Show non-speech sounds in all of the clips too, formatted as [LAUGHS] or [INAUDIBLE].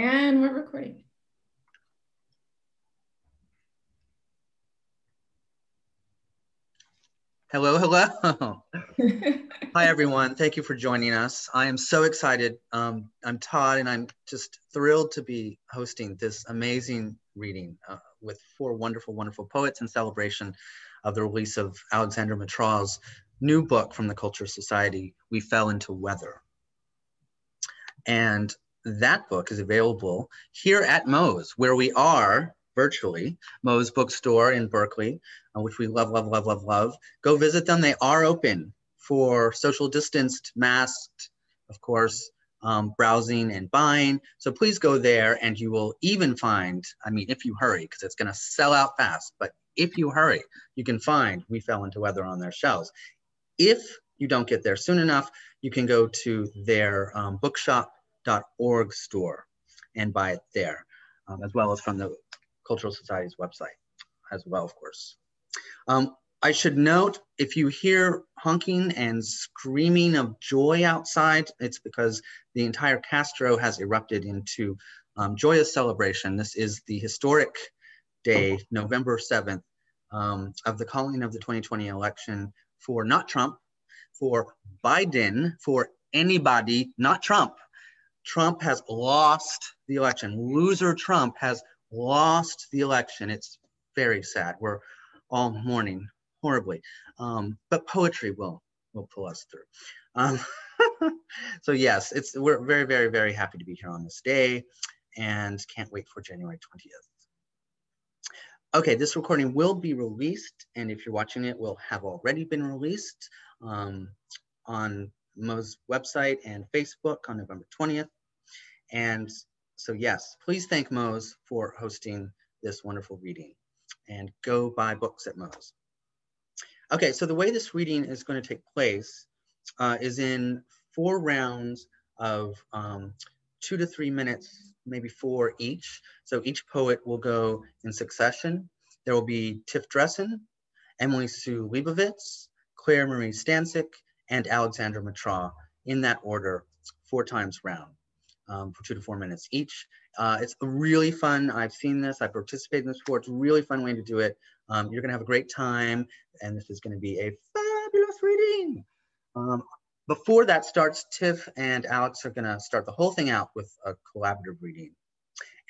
And we're recording. Hello, hello. [LAUGHS] Hi, everyone. Thank you for joining us. I am so excited. Um, I'm Todd, and I'm just thrilled to be hosting this amazing reading uh, with four wonderful, wonderful poets in celebration of the release of Alexandra Mattraw's new book from the Culture Society, We Fell into Weather. And that book is available here at Moe's, where we are virtually, Moe's Bookstore in Berkeley, uh, which we love, love, love, love, love. Go visit them. They are open for social distanced, masked, of course, um, browsing and buying. So please go there and you will even find, I mean, if you hurry, because it's going to sell out fast, but if you hurry, you can find We Fell Into Weather on their shelves. If you don't get there soon enough, you can go to their um, bookshop.org store and buy it there, um, as well as from the Cultural Society's website as well, of course. Um, I should note, if you hear honking and screaming of joy outside, it's because the entire Castro has erupted into um, joyous celebration. This is the historic day, November 7th, um, of the calling of the 2020 election for not Trump, for Biden, for anybody, not Trump. Trump has lost the election. Loser Trump has lost the election. It's very sad. We're all mourning horribly, um, but poetry will will pull us through. Um, [LAUGHS] so yes, it's we're very very very happy to be here on this day, and can't wait for January twentieth. Okay, this recording will be released, and if you're watching it, will have already been released um, on Moe's website and Facebook on November 20th. And so yes, please thank Moe's for hosting this wonderful reading and go buy books at Moe's. Okay, so the way this reading is going to take place uh, is in four rounds of um, two to three minutes, maybe four each. So each poet will go in succession. There will be Tiff Dressen, Emily Sieu Liebowitz, Claire Marie Stancek, and Alexandra Mattraw in that order, four times round um, for two to four minutes each. Uh, it's really fun. I've seen this, I've participated in this before. It's a really fun way to do it. Um, you're gonna have a great time and this is gonna be a fabulous reading. Um, before that starts, Tiff and Alex are gonna start the whole thing out with a collaborative reading.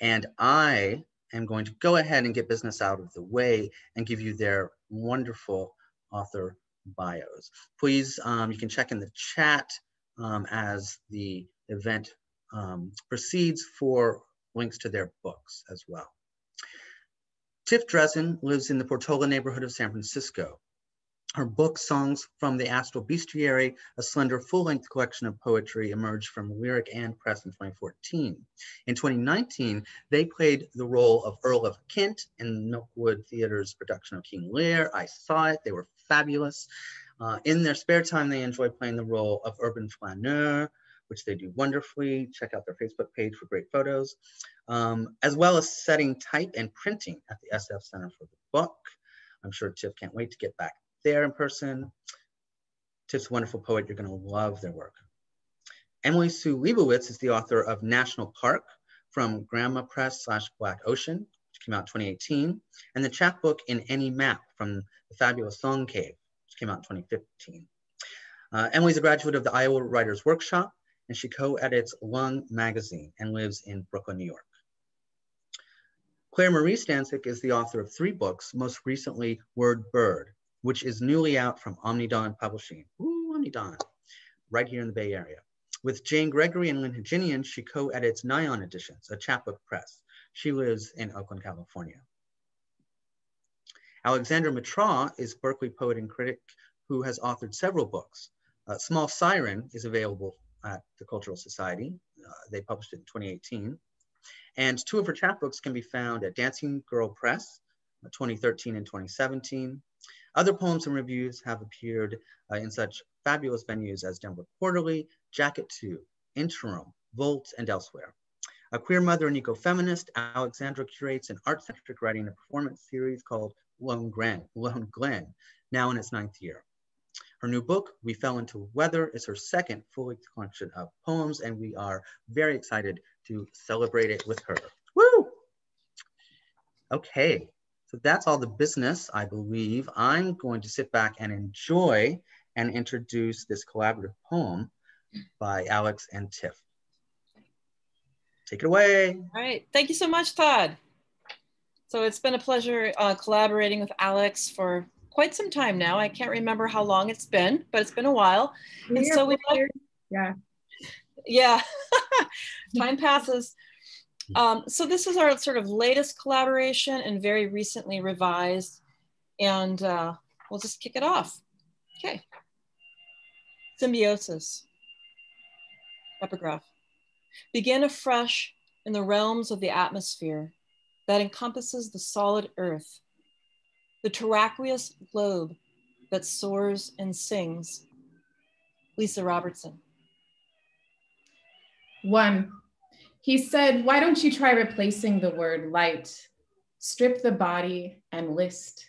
And I am going to go ahead and get business out of the way and give you their wonderful author bios. Please, um, you can check in the chat um, as the event um, proceeds for links to their books as well. Tiff Dressen lives in the Portola neighborhood of San Francisco. Her book, Songs from the Astral Bestiary, a slender full-length collection of poetry, emerged from Lyric and Press in 2014. In 2019, they played the role of Earl of Kent in Milkwood Theater's production of King Lear. I saw it, they were fabulous. Uh, in their spare time, they enjoy playing the role of urban flaneur, which they do wonderfully. Check out their Facebook page for great photos, um, as well as setting type and printing at the SF Center for the book. I'm sure Tiff can't wait to get back there in person. Tiff's a wonderful poet. You're gonna love their work. Emily Sieu Liebowitz is the author of National Park from Grandma Press slash Black Ocean, which came out 2018, and the chapbook In Any Map from the fabulous Song Cave, which came out in 2015. Uh, Emily's a graduate of the Iowa Writers Workshop and she co-edits Lung magazine and lives in Brooklyn, New York. Claire Marie Stancek is the author of three books, most recently Wyrd Bird, which is newly out from Omnidawn Publishing. Ooh, Omnidawn, right here in the Bay Area. With Jane Gregory and Lyn Hejinian, she co-edits Nion Editions, a chapbook press. She lives in Oakland, California. Alexandra Mattraw is Berkeley poet and critic who has authored several books. Uh, Small Siren is available at the Cultural Society. Uh, they published it in 2018. And two of her chapbooks can be found at Dancing Girl Press, uh, 2013 and 2017. Other poems and reviews have appeared uh, in such fabulous venues as Denver Quarterly, Jacket 2, Interim, Volt, and elsewhere. A queer mother and ecofeminist, Alexandra curates an art-centric writing and performance series called Lone Glen, Lone Glen, now in its ninth year. Her new book, We Fell Into Weather, is her second full-length collection of poems, and we are very excited to celebrate it with her. Woo! Okay, so that's all the business, I believe. I'm going to sit back and enjoy and introduce this collaborative poem by Alex and Tiff. Take it away. All right, thank you so much, Todd. So it's been a pleasure uh, collaborating with Alex for quite some time now. I can't remember how long it's been, but it's been a while. And so we yeah. Yeah, [LAUGHS] time passes. Um, so this is our sort of latest collaboration and very recently revised. And uh, we'll just kick it off. Okay. Symbiosis. Epigraph. Begin afresh in the realms of the atmosphere that encompasses the solid earth, the terraqueous globe that soars and sings. Lisa Robertson. One, he said, Why don't you try replacing the word light? Strip the body and list,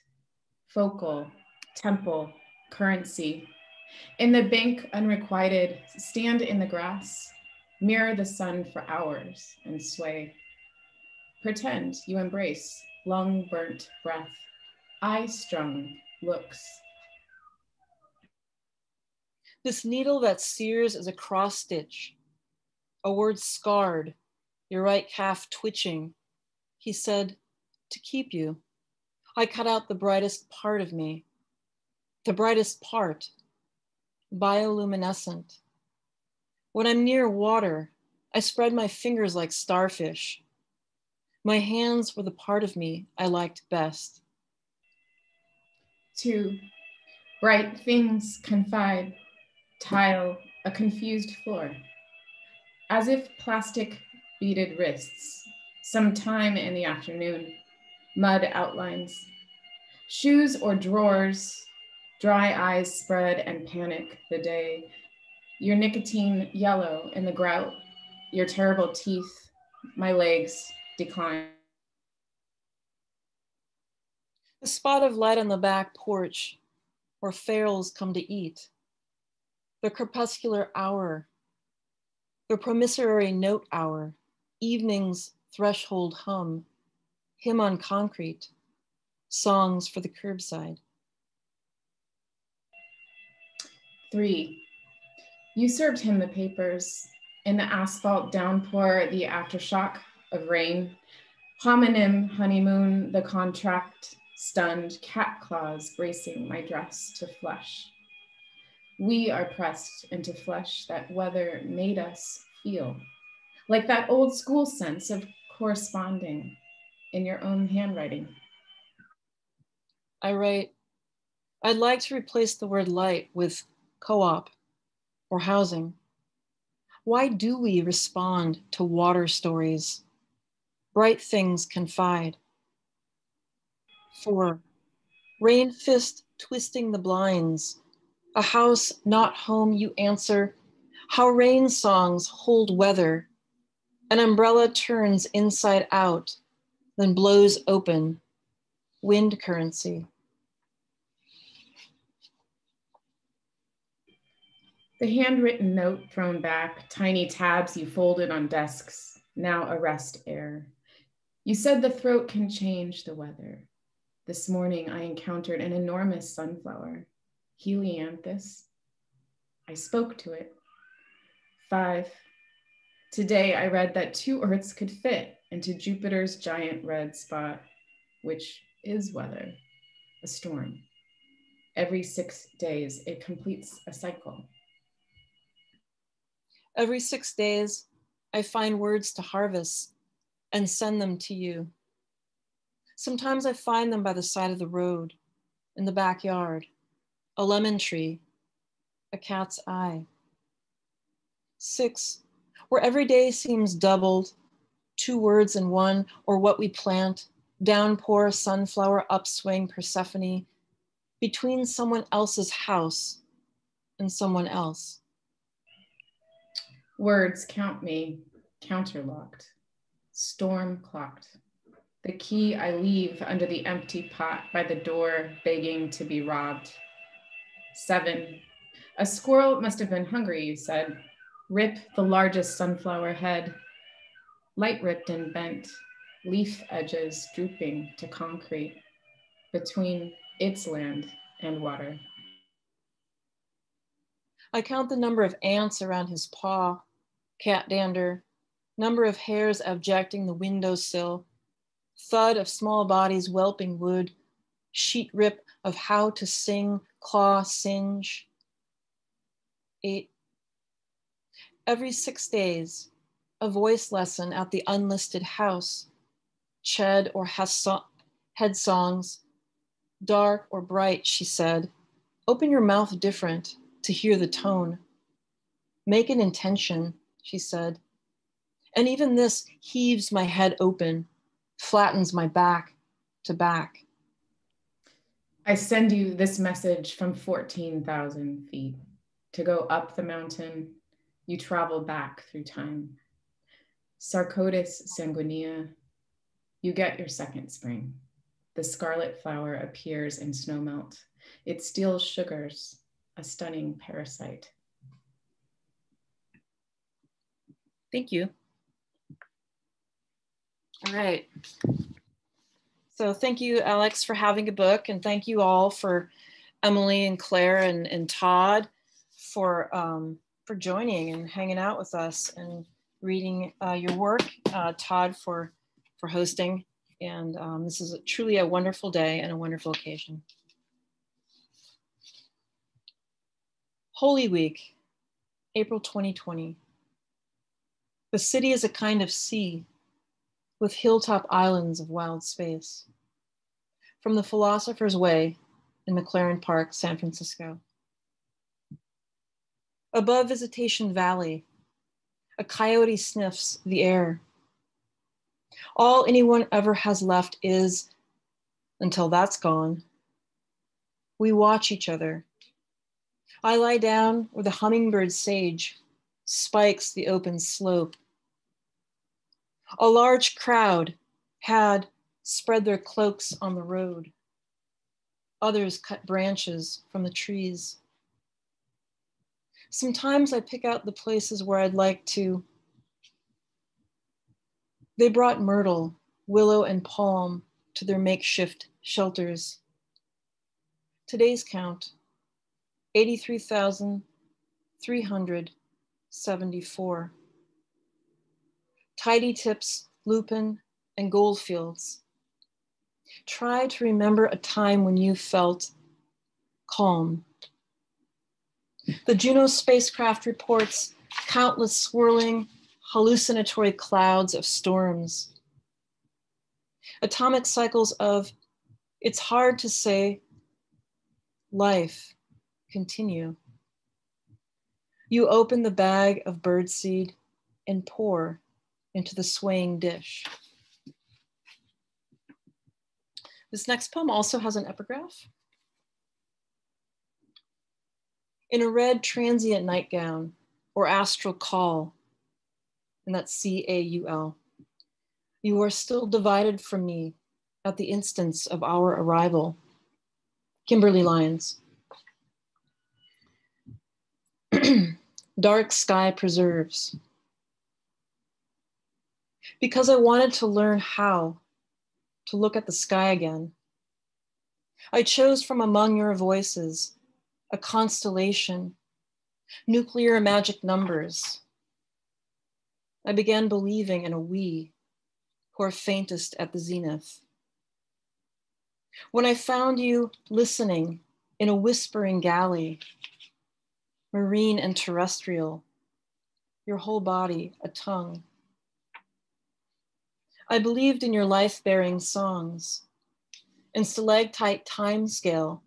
focal, temple, currency. In the bank, unrequited, stand in the grass, mirror the sun for hours and sway. Pretend you embrace lung burnt breath, eye strung looks. This needle that sears is a cross stitch, a word scarred, your right calf twitching. He said, To keep you. I cut out the brightest part of me, the brightest part, bioluminescent. When I'm near water, I spread my fingers like starfish. My hands were the part of me I liked best. Two, bright things confide, tile a confused floor as if plastic beaded wrists, sometime in the afternoon, mud outlines, shoes or drawers, dry eyes spread and panic the day, your nicotine yellow in the grout, your terrible teeth, my legs decline. A spot of light on the back porch where ferals come to eat. The crepuscular hour. The promissory note hour, evening's threshold hum, hymn on concrete, songs for the curbside. Three, you served him the papers. In the asphalt downpour, the aftershock of rain, homonym honeymoon, the contract, stunned cat claws bracing my dress to flesh. We are pressed into flesh that weather made us feel, like that old school sense of corresponding in your own handwriting. I write, I'd like to replace the word light with co op or housing. Why do we respond to water stories? Bright things confide. Four, rain fist twisting the blinds, a house not home, you answer, how rain songs hold weather. An umbrella turns inside out, then blows open. Wind currency. The handwritten note thrown back, tiny tabs you folded on desks, now arrest air. You said the throat can change the weather. This morning I encountered an enormous sunflower. Helianthus. I spoke to it. Five. Today I read that two Earths could fit into Jupiter's giant red spot, which is weather, a storm. Every six days, it completes a cycle. Every six days, I find words to harvest and send them to you. Sometimes I find them by the side of the road, in the backyard, a lemon tree, a cat's eye. Six, where every day seems doubled, two words in one, or what we plant, downpour, sunflower, upswing, Persephone, between someone else's house and someone else. Words count me, counterlocked, storm clocked. The key I leave under the empty pot by the door, begging to be robbed. Seven. A squirrel must have been hungry, you said. Rip the largest sunflower head. light ripped and bent, leaf edges drooping to concrete between its land and water. I count the number of ants around his paw, cat dander, number of hairs abjecting the windowsill, thud of small bodies whelping wood, sheet rip of how to sing, claw, singe. Eight. Every six days, a voice lesson at the unlisted house, ched or head songs, dark or bright, she said. Open your mouth different to hear the tone. Make an intention, she said. And even this heaves my head open, flattens my back to back. I send you this message from 14,000 feet. To go up the mountain, you travel back through time. Sarcodes sanguinea, you get your second spring. The scarlet flower appears in snowmelt. It steals sugars, a stunning parasite. Thank you. All right. So thank you, Alex, for having a book, and thank you all for Emily and Claire and, and Todd for um, for joining and hanging out with us and reading uh, your work. Uh, Todd for for hosting, and um, this is truly a wonderful day and a wonderful occasion. Holy Week, April 2020. The city is a kind of sea with hilltop islands of wild space. From the Philosopher's Way in McLaren Park, San Francisco. Above Visitation Valley, a coyote sniffs the air. All anyone ever has left is, until that's gone, we watch each other. I lie down where the hummingbird sage spikes the open slope a large crowd had spread their cloaks on the road. Others cut branches from the trees. Sometimes I pick out the places where I'd like to. They brought myrtle, willow, and palm to their makeshift shelters. Today's count 83,374 tidy tips, lupin, and goldfields. Try to remember a time when you felt calm. The Juno spacecraft reports countless swirling, hallucinatory clouds of storms. Atomic cycles of, it's hard to say, life continue. You open the bag of birdseed and pour into the swaying dish. This next poem also has an epigraph. In a red transient nightgown or astral caul, and that's C A U L, you are still divided from me at the instance of our arrival. Kimberly Lyons. [CLEARS THROAT] Dark sky preserves because I wanted to learn how to look at the sky again. I chose from among your voices a constellation, nuclear magic numbers. I began believing in a we who are faintest at the zenith. When I found you listening in a whispering galley, marine and terrestrial, your whole body a tongue. I believed in your life bearing songs, in stalactite time scale,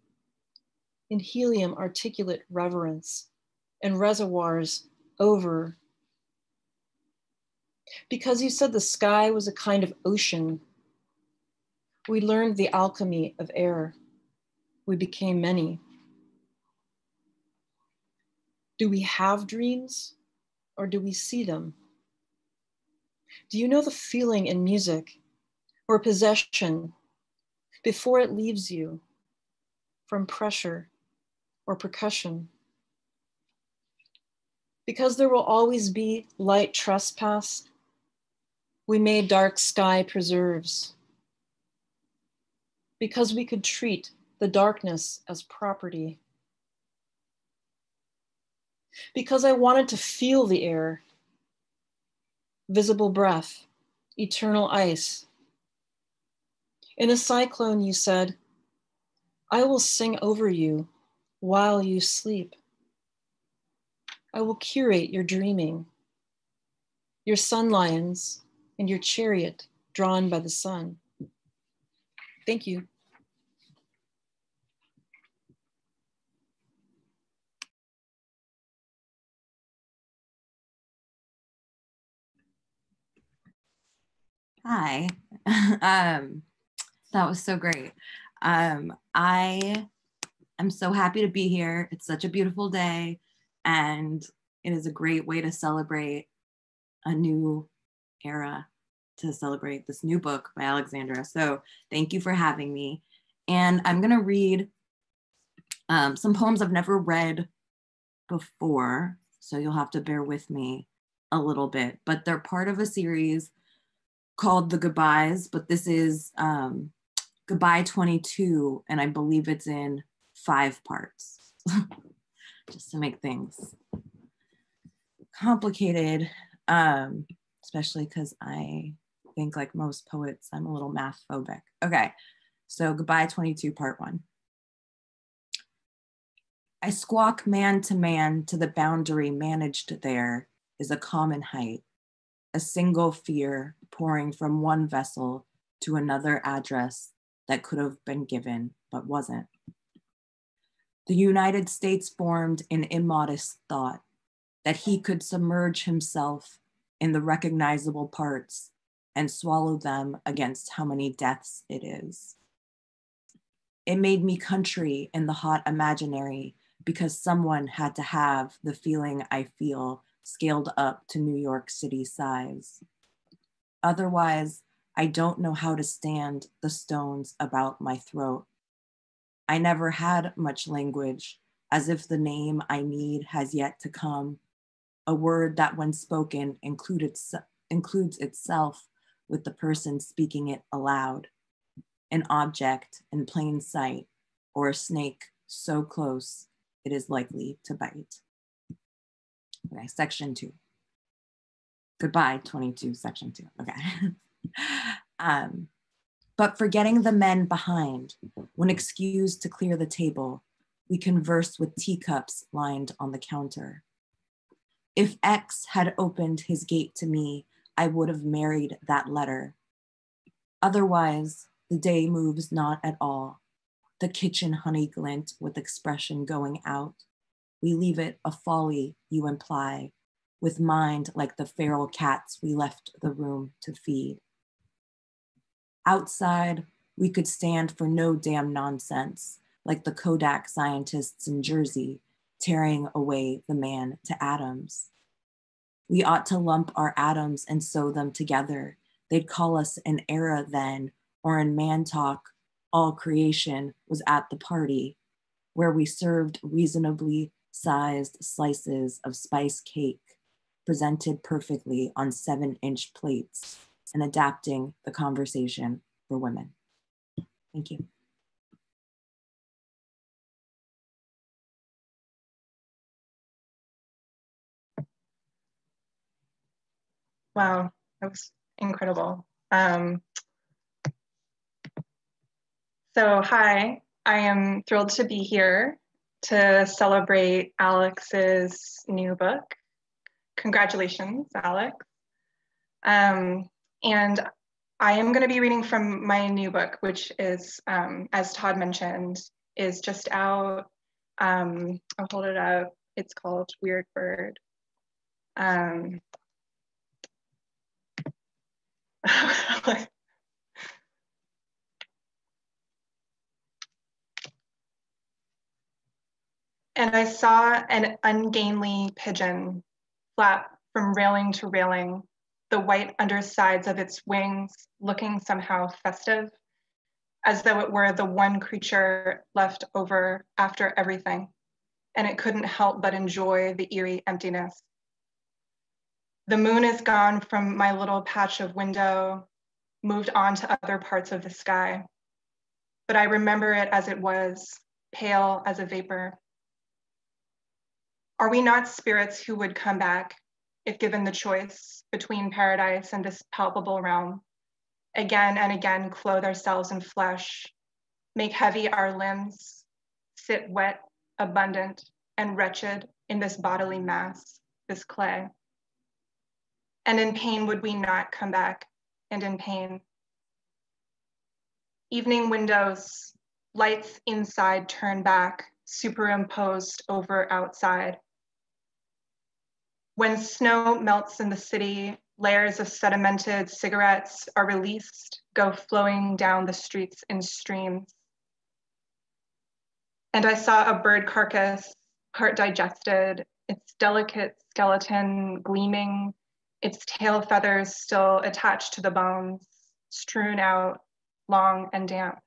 in helium articulate reverence, and reservoirs over. Because you said the sky was a kind of ocean, we learned the alchemy of air. We became many. Do we have dreams or do we see them? Do you know the feeling in music or possession before it leaves you from pressure or percussion? Because there will always be light trespass, We made dark sky preserves because we could treat the darkness as property. Because I wanted to feel the air, visible breath, eternal ice. In a cyclone, you said, I will sing over you while you sleep. I will curate your dreaming, your sun lions, and your chariot drawn by the sun. Thank you. Hi. [LAUGHS] um, that was so great. Um, I am so happy to be here. It's such a beautiful day, and it is a great way to celebrate a new era, to celebrate this new book by Alexandra. So, thank you for having me. And I'm going to read um, some poems I've never read before. So, you'll have to bear with me a little bit, but they're part of a series called The Goodbyes, but this is um, Goodbye 22, and I believe it's in five parts, [LAUGHS] just to make things complicated, um, especially because I think, like most poets, I'm a little math phobic. Okay, so Goodbye 22, part one. I squawk man to man to the boundary managed there is a common height, a single fear pouring from one vessel to another address that could have been given but wasn't. The United States formed an immodest thought that he could submerge himself in the recognizable parts and swallow them against how many deaths it is. It made me country in the hot imaginary because someone had to have the feeling I feel scaled up to New York City size. Otherwise, I don't know how to stand the stones about my throat. I never had much language, as if the name I need has yet to come, a word that, when spoken, included, includes itself with the person speaking it aloud, an object in plain sight, or a snake so close it is likely to bite. Okay, section two. Goodbye, 22, section two. Okay. [LAUGHS] um, but forgetting the men behind, when excused to clear the table, we converse with teacups lined on the counter. If X had opened his gate to me, I would have married that letter. Otherwise, the day moves not at all. The kitchen honey glint with expression going out. We leave it a folly, you imply, with mind like the feral cats we left the room to feed. Outside, we could stand for no damn nonsense, like the Kodak scientists in Jersey tearing away the man to atoms. We ought to lump our atoms and sew them together. They'd call us an era then, or in man talk, all creation was at the party, where we served reasonably sized slices of spice cake presented perfectly on seven inch plates and adapting the conversation for women. Thank you. Wow, that was incredible. Um, so hi, I am thrilled to be here to celebrate Alex's new book, Congratulations, Alex. Um, and I am going to be reading from my new book, which is, um, as Todd mentioned, is just out. Um, I'll hold it up. It's called Wyrd Bird. Um, [LAUGHS] and I saw an ungainly pigeon flap from railing to railing, the white undersides of its wings looking somehow festive, as though it were the one creature left over after everything, and it couldn't help but enjoy the eerie emptiness. The moon is gone from my little patch of window, moved on to other parts of the sky. But I remember it as it was, pale as a vapor. Are we not spirits who would come back if given the choice between paradise and this palpable realm? Again and again, clothe ourselves in flesh, make heavy our limbs, sit wet, abundant, and wretched in this bodily mass, this clay. And in pain would we not come back, and in pain. Evening windows, lights inside turn back, superimposed over outside. When snow melts in the city, layers of sedimented cigarettes are released, go flowing down the streets in streams. And I saw a bird carcass, part digested, its delicate skeleton gleaming, its tail feathers still attached to the bones, strewn out, long and damp.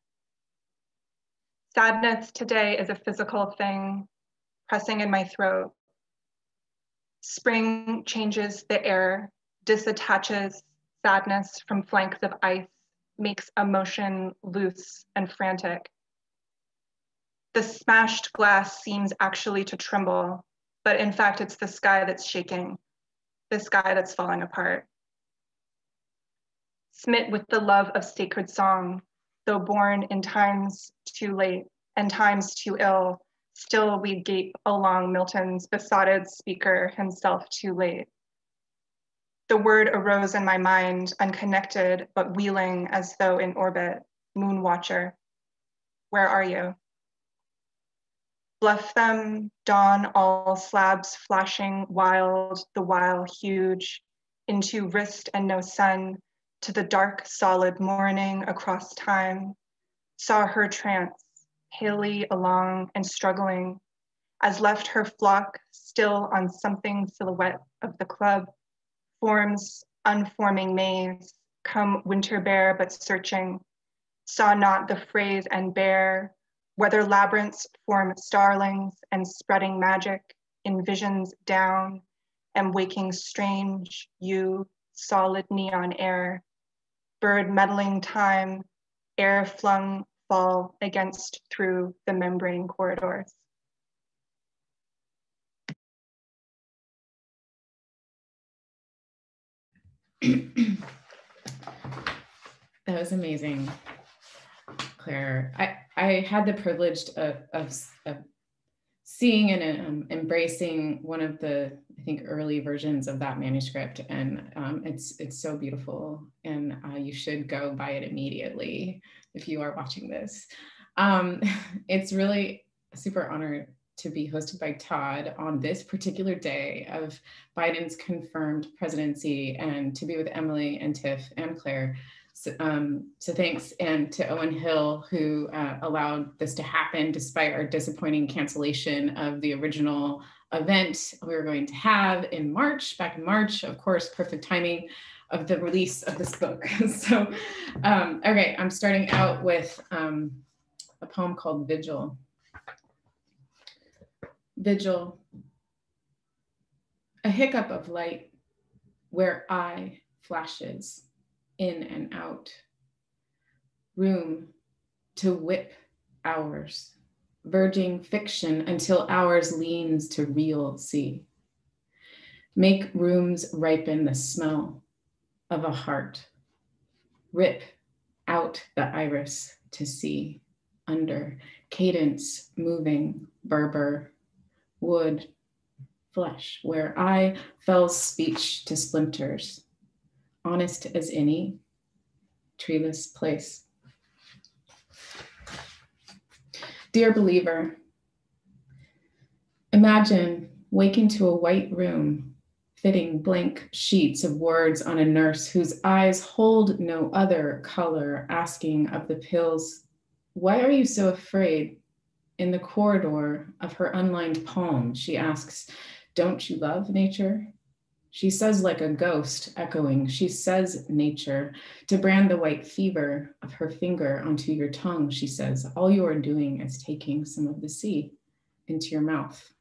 Sadness today is a physical thing, pressing in my throat, Spring changes the air, disattaches sadness from flanks of ice, makes emotion loose and frantic. The smashed glass seems actually to tremble, but in fact, it's the sky that's shaking, the sky that's falling apart. Smit with the love of sacred song, though born in times too late and times too ill, Still we gape along Milton's besotted speaker himself too late. The word arose in my mind, unconnected, but wheeling as though in orbit, moon watcher. Where are you? Bluff them, dawn all slabs flashing wild, the while huge, into wrist and no sun, to the dark solid morning across time, saw her trance, palely along and struggling, as left her flock still on something silhouette of the club, forms unforming maze, come winter bare but searching, saw not the phrase and bear, whether labyrinths form starlings and spreading magic in visions down and waking strange, you, solid neon air, bird meddling time, air flung fall against through the membrane corridors. [CLEARS THROAT] that was amazing, Claire. I, I had the privilege of, of, of seeing and um, embracing one of the I think early versions of that manuscript, and um, it's it's so beautiful, and uh, you should go buy it immediately if you are watching this. Um, [LAUGHS] it's really a super honor to be hosted by Todd on this particular day of Biden's confirmed presidency and to be with Emily and Tiff and Claire. So, um, so thanks, and to Owen Hill, who uh, allowed this to happen despite our disappointing cancellation of the original event we were going to have in March, back in March, of course, perfect timing of the release of this book. [LAUGHS] so, um, okay, I'm starting out with um, a poem called Vigil. Vigil, a hiccup of light where eye flashes in and out. Room to whip hours, verging fiction until ours leans to real sea. Make rooms ripen the smell of a heart. Rip out the iris to see under cadence, moving, berber, wood, flesh, where I fell speech to splinters, honest as any treeless place. Dear believer, imagine waking to a white room fitting blank sheets of words on a nurse whose eyes hold no other color, asking of the pills, Why are you so afraid? In the corridor of her unlined palm, she asks, Don't you love nature? She says, like a ghost, echoing, She says, nature. To brand the white fever of her finger onto your tongue, she says, All you are doing is taking some of the sea into your mouth.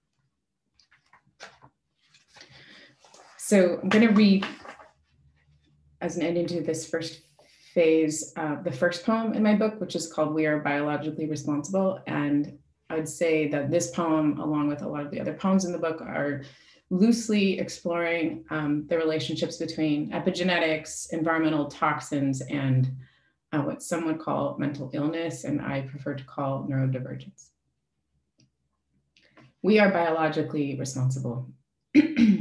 So I'm going to read as an ending to this first phase, uh, the first poem in my book, which is called We Are Biologically Responsible. And I'd say that this poem, along with a lot of the other poems in the book, are loosely exploring um, the relationships between epigenetics, environmental toxins, and uh, what some would call mental illness, and I prefer to call neurodivergence. We are biologically responsible. [CLEARS THROAT]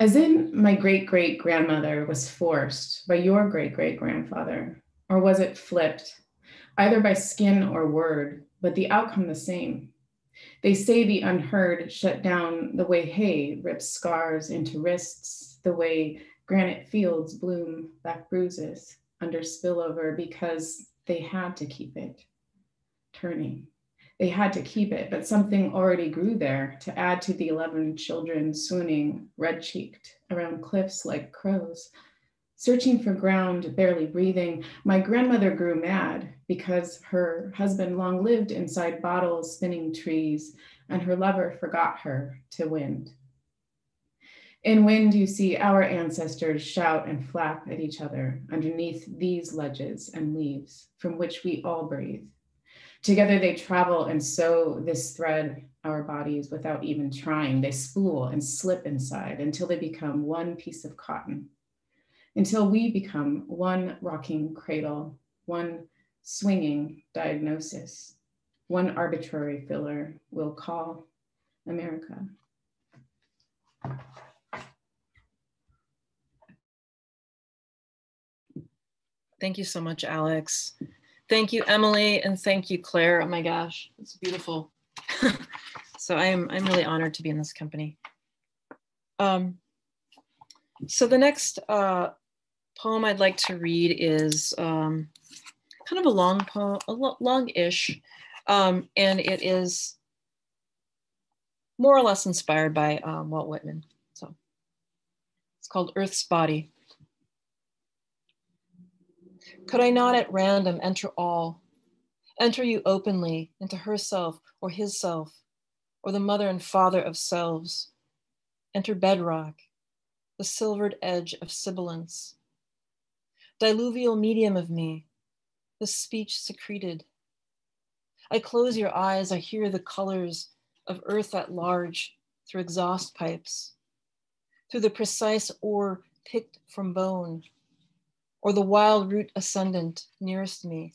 As in, my great great grandmother was forced by your great great grandfather, or was it flipped, either by skin or word, but the outcome the same? They say the unheard shut down the way hay rips scars into wrists, the way granite fields bloom back bruises under spillover because they had to keep it turning they had to keep it, but something already grew there to add to the 11 children swooning, red cheeked, around cliffs like crows. Searching for ground, barely breathing, my grandmother grew mad because her husband long lived inside bottles spinning trees, and her lover forgot her to wind. In wind, you see our ancestors shout and flap at each other underneath these ledges and leaves from which we all breathe. Together they travel and sew this thread our bodies without even trying. They spool and slip inside until they become one piece of cotton, until we become one rocking cradle, one swinging diagnosis, one arbitrary filler we'll call America. Thank you so much, Alex. Thank you, Emily, and thank you, Claire. Oh my gosh, it's beautiful. [LAUGHS] so I'm, I'm really honored to be in this company. Um, so the next uh, poem I'd like to read is um, kind of a long poem, a long-ish, um, and it is more or less inspired by um, Walt Whitman. So it's called Earth's Body. Could I not at random enter all, enter you openly into herself or his self, or the mother and father of selves, enter bedrock, the silvered edge of sibilance, diluvial medium of me, the speech secreted. I close your eyes, I hear the colors of earth at large through exhaust pipes, through the precise ore picked from bone, or the wild root ascendant nearest me.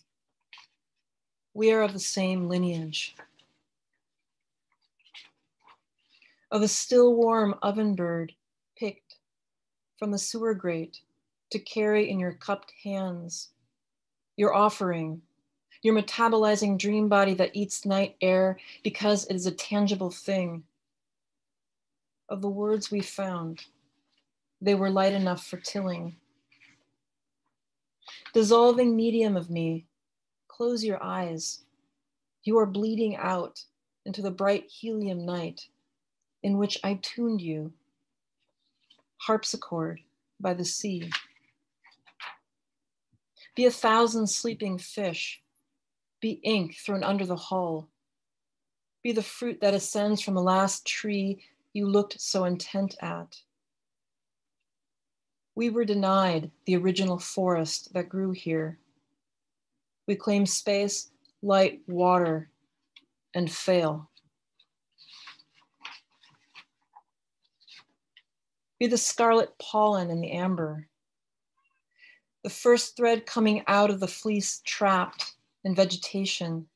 We are of the same lineage. Of a still warm oven bird picked from the sewer grate to carry in your cupped hands, your offering, your metabolizing dream body that eats night air because it is a tangible thing. Of the words we found, they were light enough for tilling Dissolving medium of me, close your eyes. You are bleeding out into the bright helium night in which I tuned you. Harpsichord by the sea. Be a thousand sleeping fish. Be ink thrown under the hull. Be the fruit that ascends from the last tree you looked so intent at. We were denied the original forest that grew here. We claim space, light, water, and fail. Be the scarlet pollen in the amber. The first thread coming out of the fleece trapped in vegetation.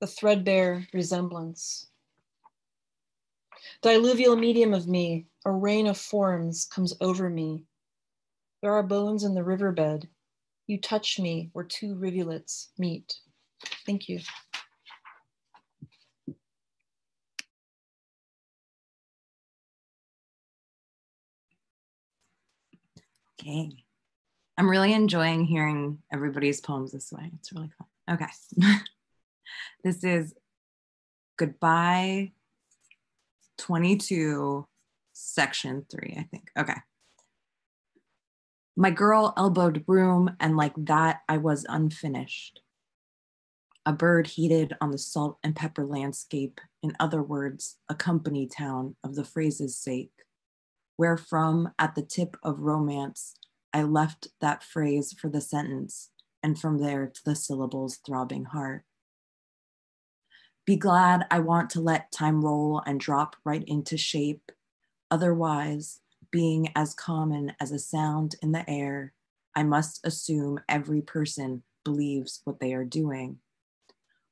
The threadbare resemblance. Diluvial medium of me, a rain of forms comes over me. There are bones in the riverbed. You touch me where two rivulets meet. Thank you. Okay. I'm really enjoying hearing everybody's poems this way. It's really fun. Okay. [LAUGHS] this is Goodbye 22 section three, I think. Okay. My girl elbowed broom, and like that, I was unfinished. A bird heated on the salt and pepper landscape, in other words, a company town of the phrase's sake. where from at the tip of romance, I left that phrase for the sentence, and from there to the syllable's throbbing heart. Be glad I want to let time roll and drop right into shape. Otherwise, being as common as a sound in the air, I must assume every person believes what they are doing.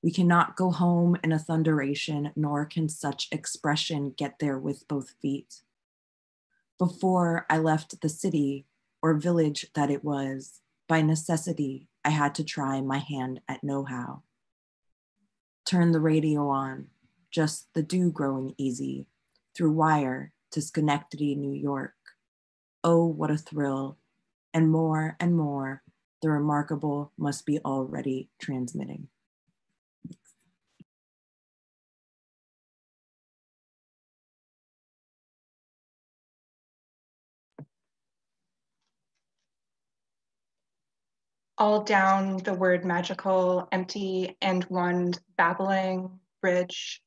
We cannot go home in a thunderation, nor can such expression get there with both feet. Before I left the city or village that it was, by necessity, I had to try my hand at know how. Turn the radio on, just the dew growing easy, through wire to Schenectady, New York. Oh, what a thrill. And more and more, the remarkable must be already transmitting. All down the word magical, empty, and one babbling bridge.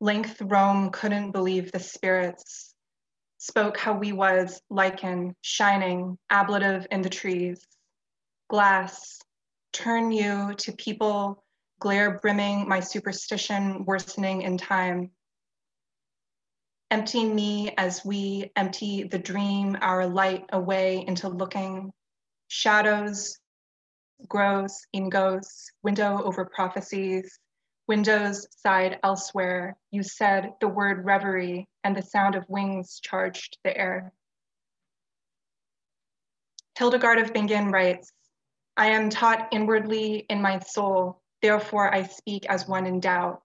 Length Rome couldn't believe the spirits, spoke how we was lichen, shining, ablative in the trees. Glass, turn you to people, glare brimming my superstition worsening in time. Empty me as we empty the dream, our light away into looking shadows grows in goes, window over prophecies, windows side elsewhere. You said the word reverie and the sound of wings charged the air. Hildegard of Bingen writes, I am taught inwardly in my soul, therefore I speak as one in doubt.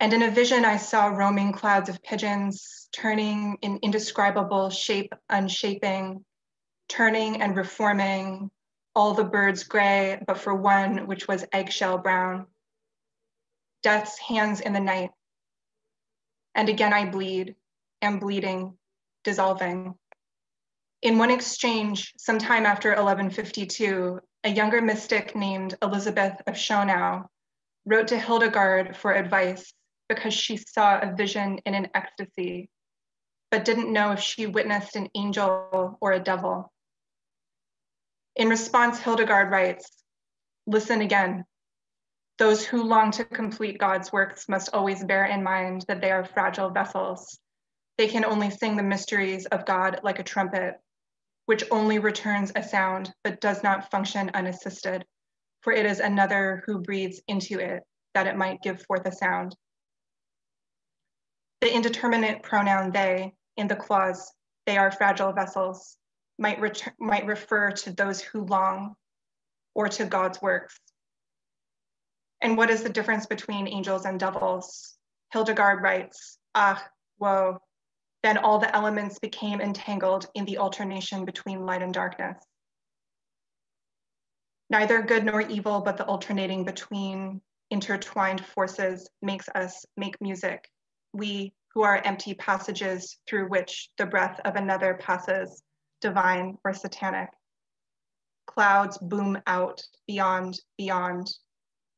And in a vision, I saw roaming clouds of pigeons turning in indescribable shape, unshaping, turning and reforming, all the birds gray, but for one which was eggshell brown. Death's hands in the night. And again I bleed, am bleeding, dissolving. In one exchange, sometime after 1152, a younger mystic named Elizabeth of Schonau wrote to Hildegard for advice because she saw a vision in an ecstasy, but didn't know if she witnessed an angel or a devil. In response, Hildegard writes, listen again. Those who long to complete God's works must always bear in mind that they are fragile vessels. They can only sing the mysteries of God like a trumpet, which only returns a sound but does not function unassisted, for it is another who breathes into it that it might give forth a sound. The indeterminate pronoun they in the clause, they are fragile vessels, might, might refer to those who long or to God's works. And what is the difference between angels and devils? Hildegard writes, ah, woe, then all the elements became entangled in the alternation between light and darkness. Neither good nor evil, but the alternating between intertwined forces makes us make music. We who are empty passages through which the breath of another passes divine, or satanic. Clouds boom out beyond, beyond.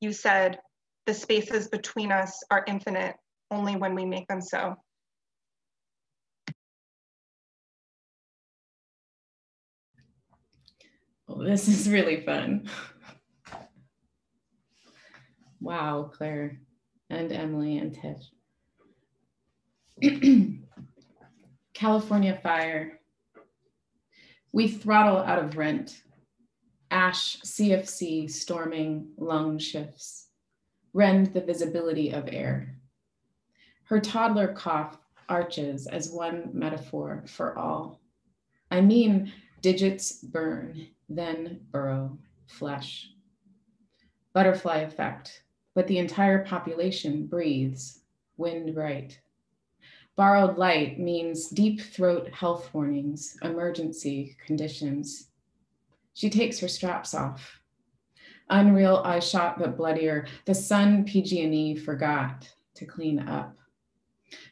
You said the spaces between us are infinite only when we make them so. Well, this is really fun. wow, Claire and Emily and Tish. [CLEARS THROAT] California Fire we throttle out of rent. Ash, CFC, storming, lung shifts. Rend the visibility of air. Her toddler cough arches as one metaphor for all. I mean, digits burn, then burrow, flesh. Butterfly effect, but the entire population breathes, wind right. Borrowed light means deep throat health warnings, emergency conditions. She takes her straps off. Unreal eye shot but bloodier. The sun PG&E forgot to clean up.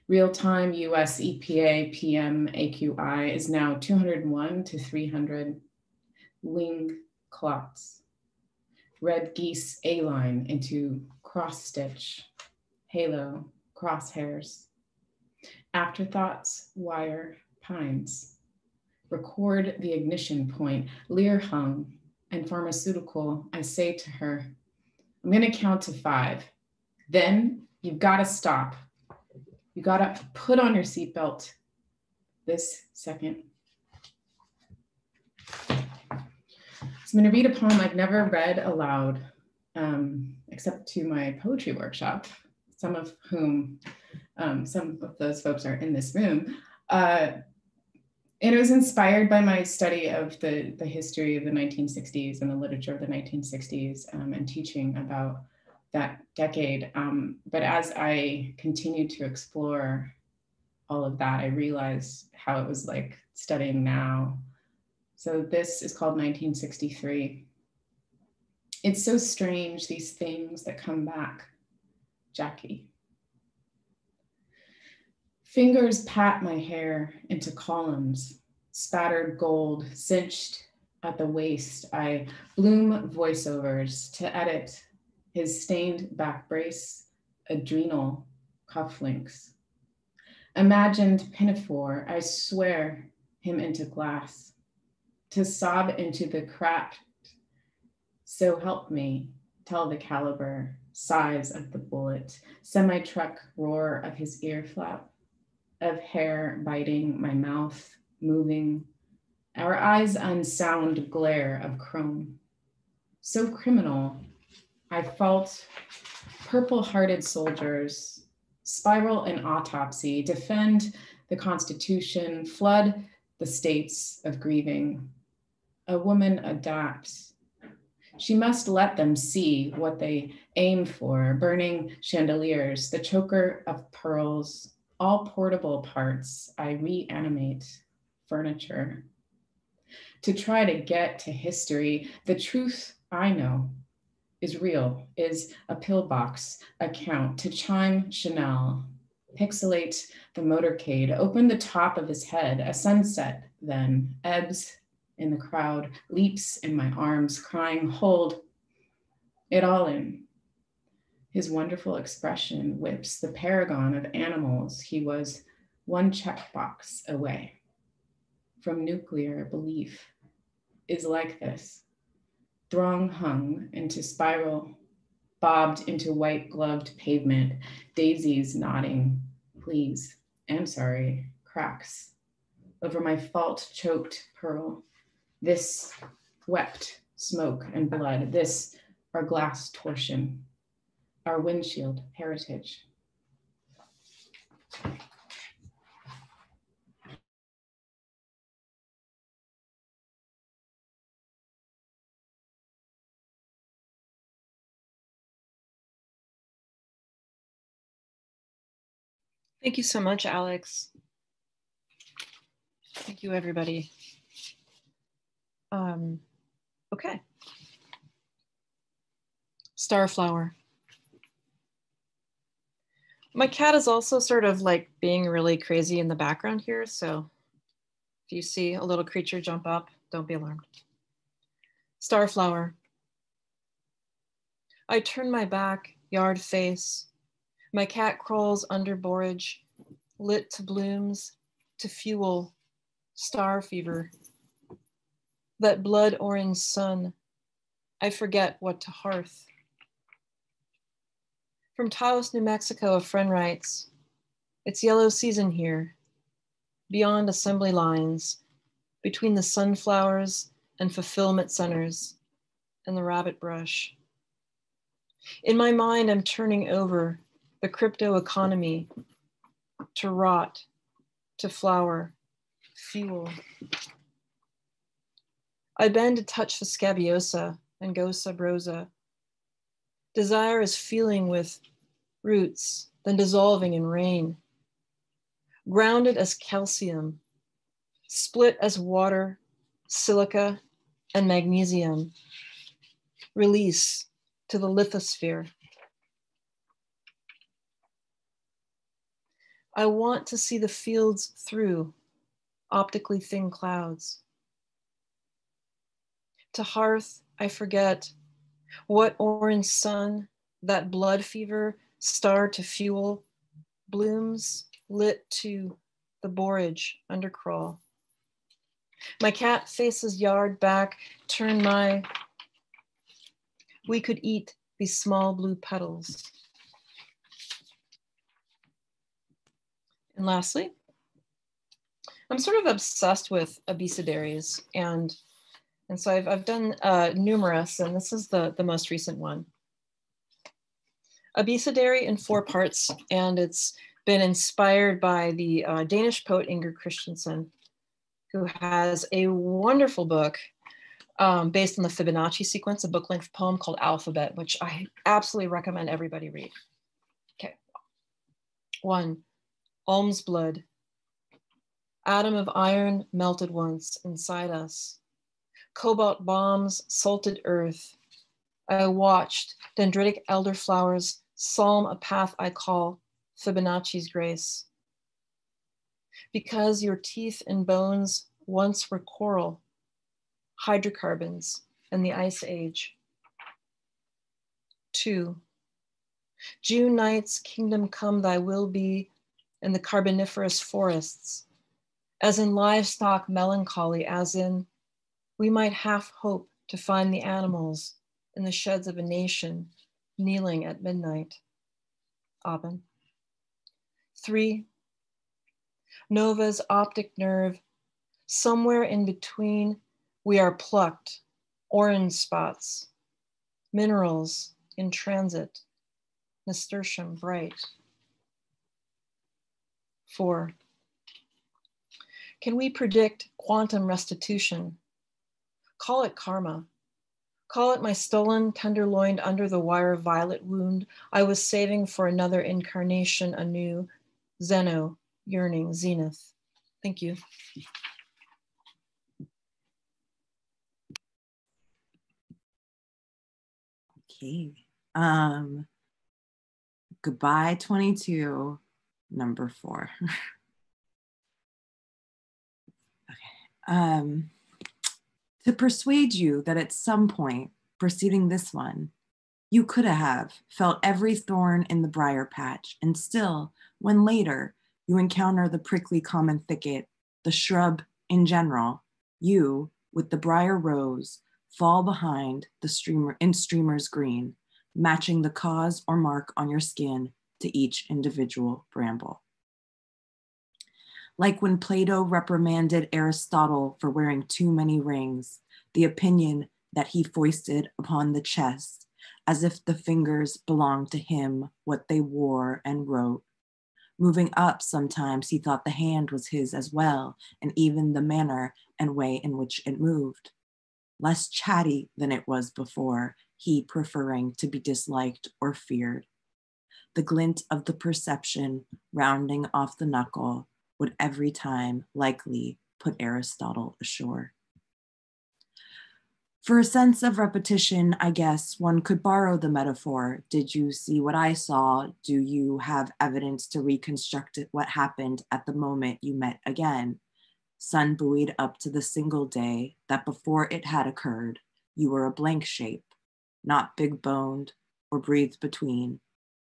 Real-time US EPA PM AQI is now 201 to 300. Wing clots. Red geese A-line into cross stitch. Halo, crosshairs Afterthoughts, wire, pines. Record the ignition point, leer hung, and pharmaceutical. I say to her, I'm going to count to five. Then you've got to stop. You got to put on your seatbelt this second. So I'm going to read a poem I've never read aloud, um, except to my poetry workshop, some of whom, um, some of those folks are in this room. Uh, and it was inspired by my study of the, the history of the 1960s and the literature of the 1960s um, and teaching about that decade. Um, but as I continued to explore all of that, I realized how it was like studying now. So this is called 1963. It's so strange, these things that come back, Jackie. Fingers pat my hair into columns, spattered gold, cinched at the waist. I bloom voiceovers to edit his stained back brace, adrenal cufflinks. Imagined pinafore, I swear him into glass, to sob into the cracked, so help me, tell the caliber, size of the bullet, semi-truck roar of his ear flap, of hair biting my mouth, moving, our eyes unsound glare of chrome. So criminal, I felt purple hearted soldiers spiral an autopsy, defend the Constitution, flood the states of grieving. A woman adapts. She must let them see what they aim for burning chandeliers, the choker of pearls, all portable parts. I reanimate furniture. To try to get to history, the truth I know is real, is a pillbox account to chime Chanel, pixelate the motorcade, open the top of his head, a sunset then ebbs in the crowd, leaps in my arms, crying, hold it all in. His wonderful expression whips the paragon of animals. He was one checkbox away from nuclear belief is like this. Throng hung into spiral, bobbed into white gloved pavement, daisies nodding, please, I'm sorry, cracks over my fault choked pearl. This wept smoke and blood, this our glass torsion, our windshield heritage. Thank you so much, Alex. Thank you, everybody. Um, okay. Starflower. My cat is also sort of like being really crazy in the background here. So if you see a little creature jump up, don't be alarmed. Starflower. I turn my back, yard face, my cat crawls under borage, lit to blooms, to fuel, star fever. That blood orange sun, I forget what to hearth. From Taos, New Mexico, a friend writes, It's yellow season here, beyond assembly lines, between the sunflowers and fulfillment centers and the rabbit brush. In my mind, I'm turning over the crypto economy to rot, to flower, fuel. I bend to touch the scabiosa and go sub rosa. Desire is feeling with roots, then dissolving in rain. Grounded as calcium, split as water, silica, and magnesium. Release to the lithosphere. I want to see the fields through optically thin clouds. To hearth, I forget what orange sun, that blood fever, star to fuel, blooms lit to the borage undercrawl. My cat faces yard back, turn my, we could eat these small blue petals. And lastly, I'm sort of obsessed with abecedaries and and so I've, I've done uh, numerous and this is the, the most recent one. Abecedary in four parts and it's been inspired by the uh, Danish poet Inger Christensen who has a wonderful book um, based on the Fibonacci sequence, a book length poem called Alphabet, which I absolutely recommend everybody read. Okay. One, alm's blood. Atom of iron melted once inside us. Cobalt bombs, salted earth. I watched dendritic elderflowers psalm a path I call Fibonacci's grace. Because your teeth and bones once were coral, hydrocarbons, and the ice age. Two, June nights, kingdom come, thy will be in the carboniferous forests, as in livestock melancholy, as in we might half hope to find the animals in the sheds of a nation kneeling at midnight. Aben. Three, Nova's optic nerve, somewhere in between, we are plucked, orange spots, minerals in transit, nasturtium bright. Four, can we predict quantum restitution? Call it karma. Call it my stolen tenderloin under the wire violet wound I was saving for another incarnation anew, Zeno, yearning, zenith. Thank you. Okay. Um, goodbye 22, number four. [LAUGHS] okay. Um, to persuade you that at some point preceding this one, you could have felt every thorn in the briar patch, and still, when later you encounter the prickly common thicket, the shrub in general, you, with the briar rose, fall behind the streamer in streamers green, matching the cause or mark on your skin to each individual bramble. Like when Plato reprimanded Aristotle for wearing too many rings, the opinion that he foisted upon the chest, as if the fingers belonged to him, what they wore and wrote. Moving up, sometimes he thought the hand was his as well, and even the manner and way in which it moved less chatty than it was before, he preferring to be disliked or feared. The glint of the perception rounding off the knuckle would every time likely put Aristotle ashore. For a sense of repetition, I guess one could borrow the metaphor. Did you see what I saw? Do you have evidence to reconstruct what happened at the moment you met again? sun buoyed up to the single day that before it had occurred, you were a blank shape, not big boned or breathed between,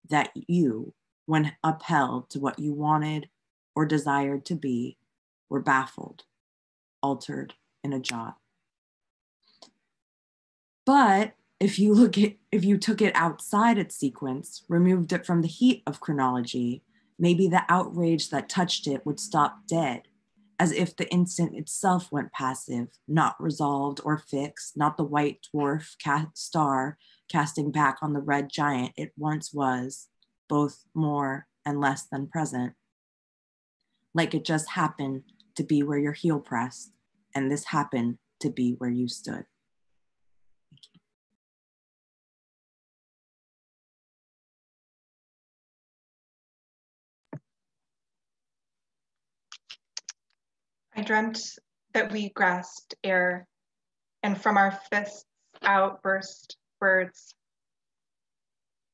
that you, when upheld to what you wanted or desired to be, were baffled, altered in a jot. But if you look at if you took it outside its sequence, removed it from the heat of chronology, maybe the outrage that touched it would stop dead as if the instant itself went passive, not resolved or fixed, not the white dwarf star casting back on the red giant it once was, both more and less than present. Like it just happened to be where your heel pressed, and this happened to be where you stood. I dreamt that we grasped air, and from our fists out burst words.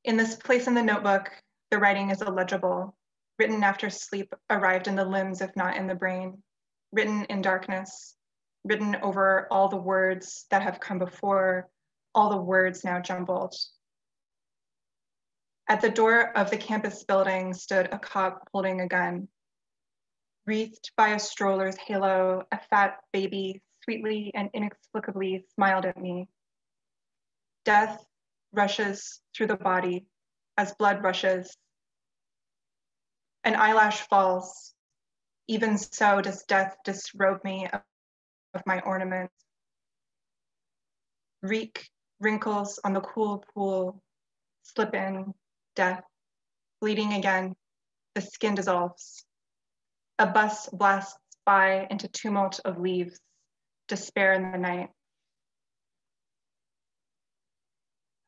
In this place in the notebook, the writing is illegible, written after sleep arrived in the limbs, if not in the brain, written in darkness, written over all the words that have come before, all the words now jumbled. At the door of the campus building stood a cop holding a gun Wreathed by a stroller's halo, a fat baby sweetly and inexplicably smiled at me. Death rushes through the body as blood rushes. An eyelash falls. Even so does death disrobe me of, of my ornaments. Reek wrinkles on the cool pool, slip in, death, bleeding again, the skin dissolves. A bus blasts by into tumult of leaves, despair in the night.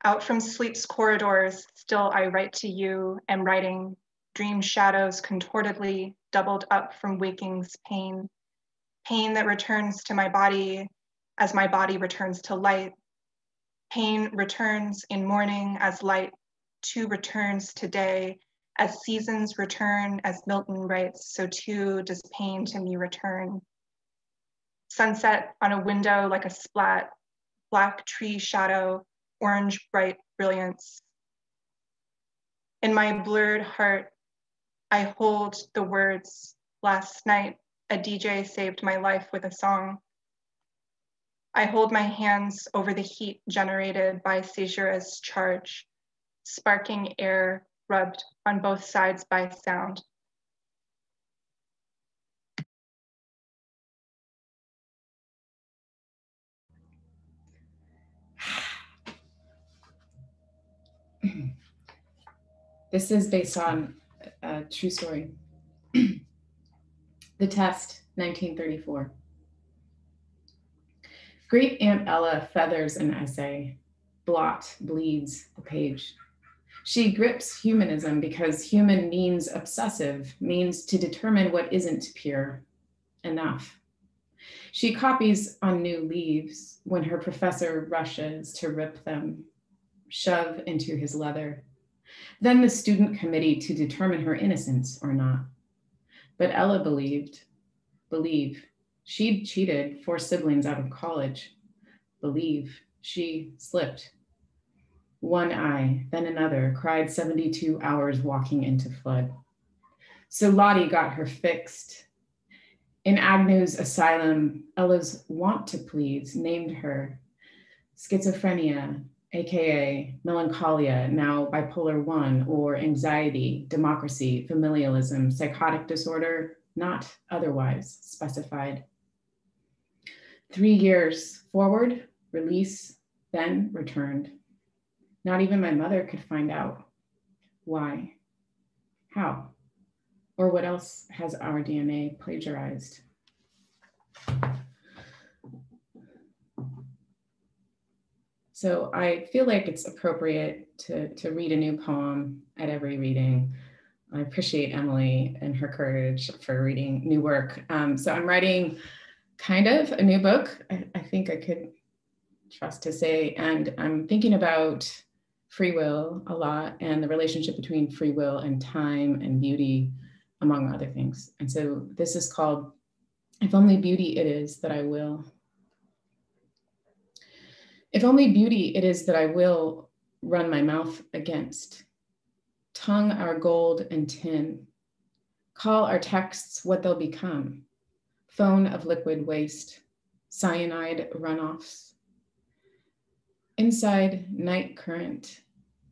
Out from sleep's corridors, still I write to you, am writing, dream shadows contortedly doubled up from waking's pain, pain that returns to my body as my body returns to light. Pain returns in morning as light, too returns today as seasons return, as Milton writes, so too does pain to me return. Sunset on a window like a splat, black tree shadow, orange bright brilliance. In my blurred heart, I hold the words, last night a DJ saved my life with a song. I hold my hands over the heat generated by Caesura's charge, sparking air rubbed on both sides by sound. This is based on a true story. [CLEARS THROAT] the Test, 1934. Great Aunt Ella feathers an essay, blot bleeds the page. She grips humanism because human means obsessive, means to determine what isn't pure enough. She copies on new leaves when her professor rushes to rip them, shove into his leather. Then the student committee to determine her innocence or not. But Ella believed, believe, she'd cheated four siblings out of college. Believe, she slipped one eye, then another, cried 72 hours walking into flood. So Lottie got her fixed. In Agnew's asylum, Ella's want to please named her schizophrenia, AKA melancholia, now bipolar one, or anxiety, democracy, familialism, psychotic disorder, not otherwise specified. Three years forward, release, then returned. Not even my mother could find out why, how, or what else has our DNA plagiarized. So I feel like it's appropriate to, to read a new poem at every reading. I appreciate Emily and her courage for reading new work. Um, so I'm writing kind of a new book, I, I think I could trust to say, and I'm thinking about free will a lot and the relationship between free will and time and beauty, among other things. And so this is called If Only Beauty It Is That I Will. If only beauty it is that I will run my mouth against, tongue our gold and tin, call our texts what they'll become, phone of liquid waste, cyanide runoffs. Inside night current,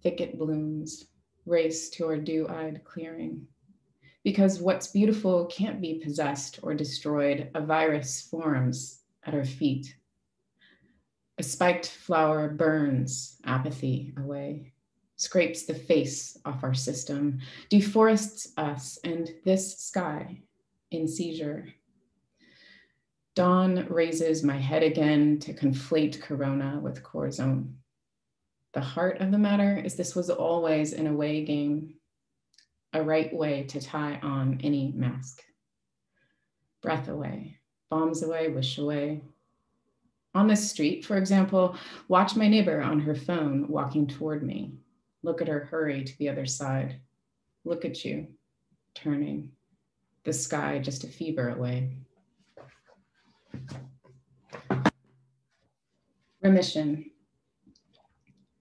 thicket blooms, race to our dew-eyed clearing. Because what's beautiful can't be possessed or destroyed, a virus forms at our feet. A spiked flower burns apathy away, scrapes the face off our system, deforests us and this sky in seizure. Dawn raises my head again to conflate corona with corazon. The heart of the matter is this was always an away game, a right way to tie on any mask. Breath away, bombs away, wish away. On the street, for example, watch my neighbor on her phone walking toward me. Look at her hurry to the other side. Look at you, turning. The sky just a fever away. Remission,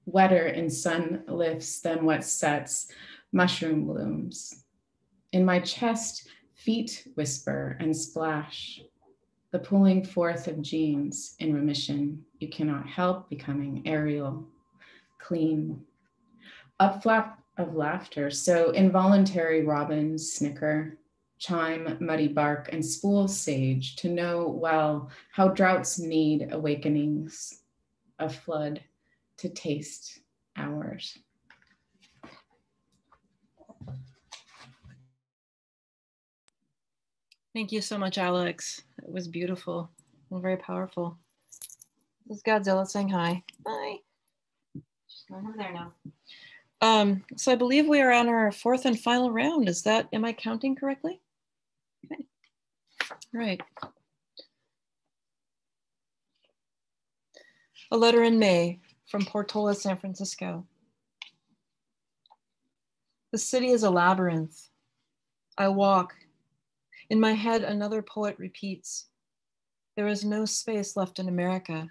wetter in sun lifts than what sets mushroom blooms. In my chest, Feet whisper and splash, the pulling forth of genes in remission. You cannot help becoming aerial, clean. Upflap of laughter, so involuntary robins snicker, chime, muddy bark, and spool sage to know well how droughts need awakenings, a flood to taste ours. Thank you so much, Alex. It was beautiful and very powerful. This is Godzilla saying hi. Hi. She's going over there now. Um, so I believe we are on our fourth and final round. Is that, am I counting correctly? Okay. Right. A letter in May from Portola, San Francisco. The city is a labyrinth. I walk in my head, another poet repeats There is no space left in America,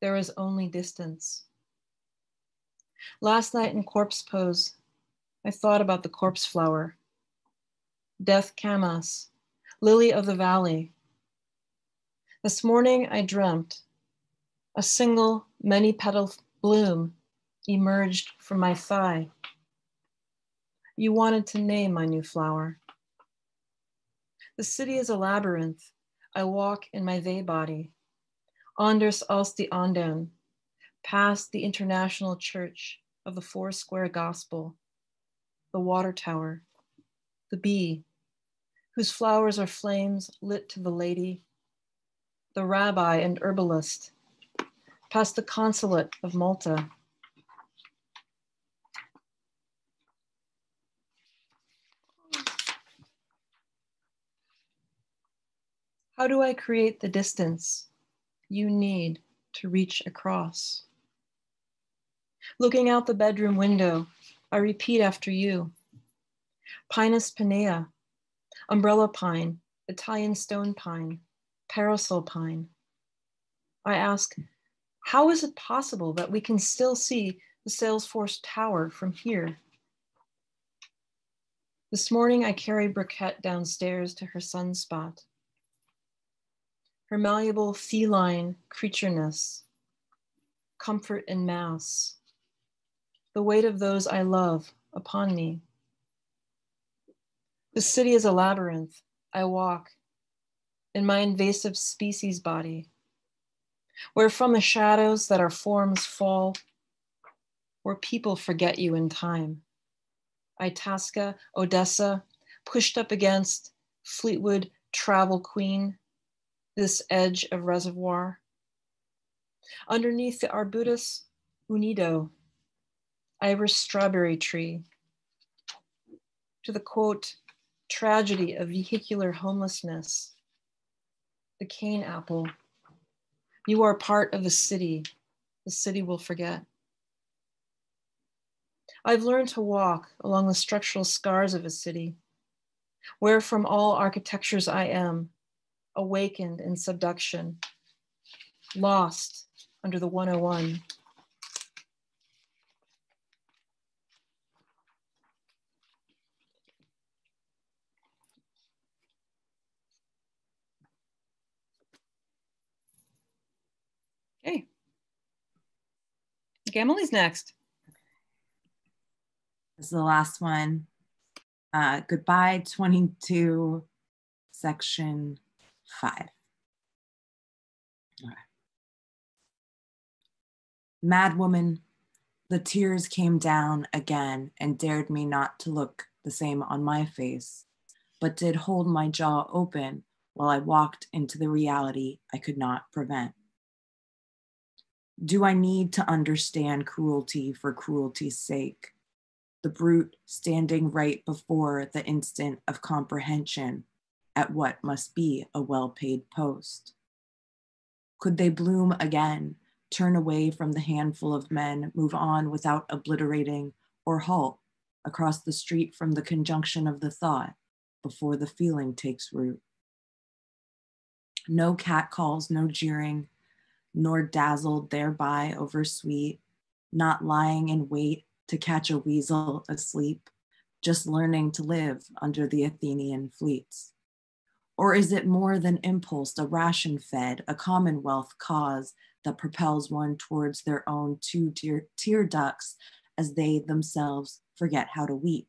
there is only distance. Last night in corpse pose, I thought about the corpse flower, death camas, lily of the valley. This morning I dreamt a single many petaled bloom emerged from my thigh. You wanted to name my new flower. The city is a labyrinth. I walk in my they body. Anders als die Andern, past the International Church of the Four Square Gospel, the water tower, the bee, whose flowers are flames lit to the lady, the rabbi and herbalist, past the consulate of Malta, How do I create the distance you need to reach across? Looking out the bedroom window, I repeat after you. Pinus pinea, umbrella pine, Italian stone pine, parasol pine. I ask, how is it possible that we can still see the Salesforce Tower from here? This morning, I carried Briquette downstairs to her sunspot her malleable feline creatureness, comfort and mass, the weight of those I love upon me. The city is a labyrinth. I walk in my invasive species body, where from the shadows that our forms fall, where people forget you in time. Itasca, Odessa, pushed up against Fleetwood, travel queen, this edge of reservoir. Underneath the Arbutus unedo, Irish strawberry tree, to the quote, tragedy of vehicular homelessness, the cane apple. You are part of the city, the city will forget. I've learned to walk along the structural scars of a city, where from all architectures I am, awakened in subduction, lost under the 101. Okay. Emily's next. This is the last one. Uh, goodbye, 22, section five. Mad woman, the tears came down again and dared me not to look the same on my face, but did hold my jaw open while I walked into the reality I could not prevent. Do I need to understand cruelty for cruelty's sake? The brute standing right before the instant of comprehension at what must be a well paid post? Could they bloom again, turn away from the handful of men, move on without obliterating or halt across the street from the conjunction of the thought before the feeling takes root? No catcalls, no jeering, nor dazzled thereby over sweet, not lying in wait to catch a weasel asleep, just learning to live under the Athenian fleets? Or is it more than impulse, a ration fed, a commonwealth cause that propels one towards their own two tear, tear ducts as they themselves forget how to weep?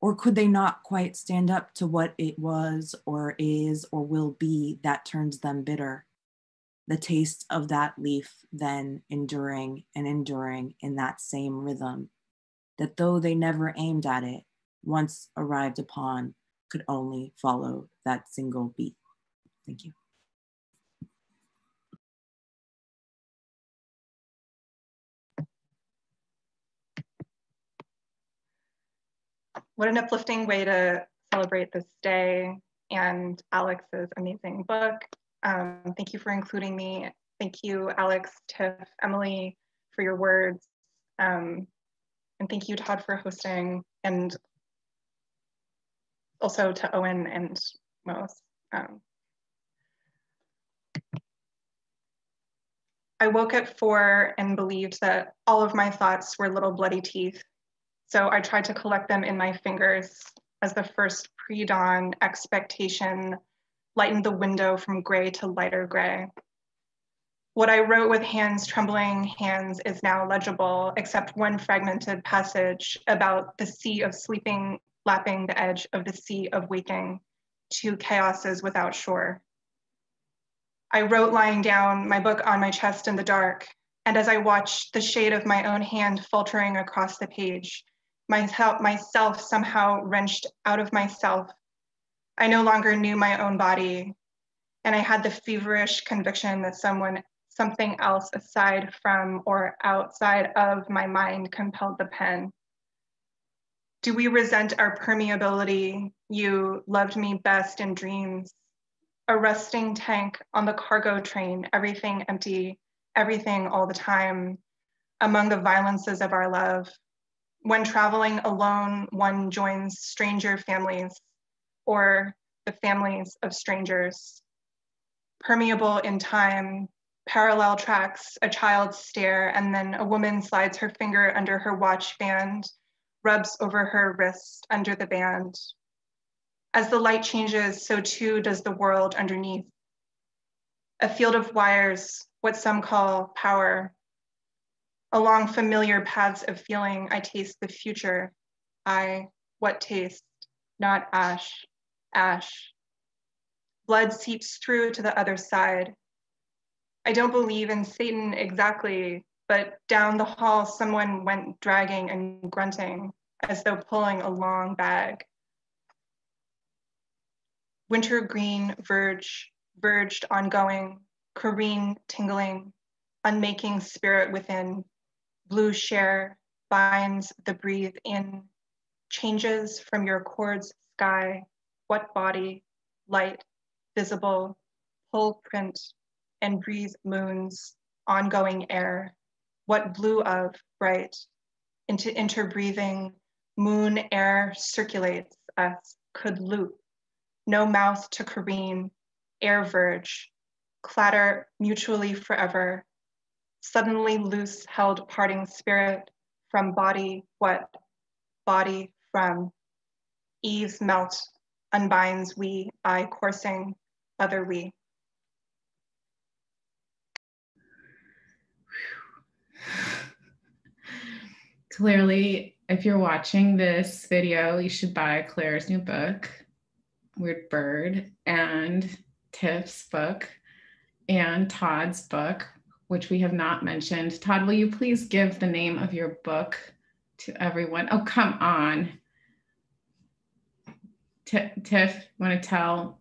Or could they not quite stand up to what it was or is or will be that turns them bitter? The taste of that leaf then enduring and enduring in that same rhythm, that though they never aimed at it, once arrived upon, could only follow that single beat. Thank you. What an uplifting way to celebrate this day and Alex's amazing book. Um, thank you for including me. Thank you, Alex, Tiff, Emily, for your words. Um, and thank you, Todd, for hosting, and also to Owen and Moe's. Um, I woke at four and believed that all of my thoughts were little bloody teeth so I tried to collect them in my fingers as the first pre-dawn expectation lightened the window from gray to lighter gray. What I wrote with hands trembling hands is now legible, except one fragmented passage about the sea of sleeping lapping the edge of the sea of waking, to chaoses without shore. I wrote lying down, my book on my chest in the dark, and as I watched the shade of my own hand faltering across the page, myself, myself somehow wrenched out of myself. I no longer knew my own body, and I had the feverish conviction that someone, something else aside from or outside of my mind compelled the pen. Do we resent our permeability? You loved me best in dreams. A rusting tank on the cargo train, everything empty, everything all the time, among the violences of our love. When traveling alone, one joins stranger families or the families of strangers. Permeable in time, parallel tracks, a child's stare, and then a woman slides her finger under her watch band, rubs over her wrist under the band. As the light changes, so too does the world underneath. A field of wires, what some call power, Along familiar paths of feeling, I taste the future. I, what taste? Not ash, ash. Blood seeps through to the other side. I don't believe in Satan exactly, but down the hall, someone went dragging and grunting as though pulling a long bag. Winter green verge, verged ongoing, careen tingling, unmaking spirit within, Blue share binds the breathe in, changes from your chord's sky, what body, light, visible, pull print, and breathe moons, ongoing air, what blue of right, into interbreathing, moon air circulates us, could loop, no mouth to careen, air verge, clatter mutually forever, suddenly loose held parting spirit from body what? Body from. Ease melt unbinds we I coursing other we clearly if you're watching this video you should buy claire's new book Wyrd Bird and tiff's book and todd's book which we have not mentioned. Todd, will you please give the name of your book to everyone? Oh, come on. T- Tiff, want to tell?